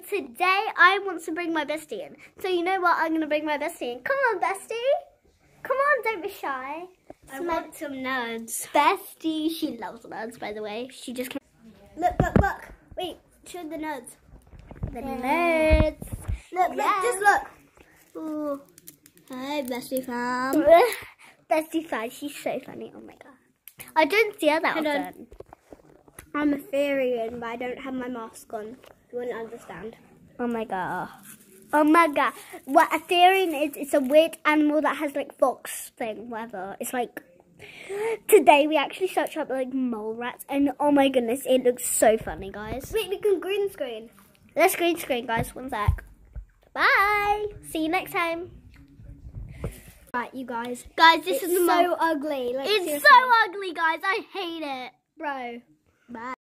doing? Today I want to bring my bestie in. So you know what? I'm going to bring my bestie in. Come on, bestie. Come on, don't be shy. I want some nerds. Bestie, she loves nerds, by the way. She just came. Look, look, look. Wait, show the nerds. The nerds. Look, look, just look. Ooh. Hi, bestie fam. bestie fan, she's so funny. Oh my god. I don't see her that Hold on. I'm a Therian, but I don't have my mask on. You wouldn't understand. Oh my god. Oh my god. What a Therian is, it's a weird animal that has like fox thing, whatever. It's like today we actually searched up like mole rats and oh my goodness, it looks so funny guys. Wait, we can green screen. Let's green screen guys, one sec. Bye. See you next time. Right, you guys. Guys, this it's is so ugly. Like, It's seriously. so ugly guys, I hate it. bro. Bye.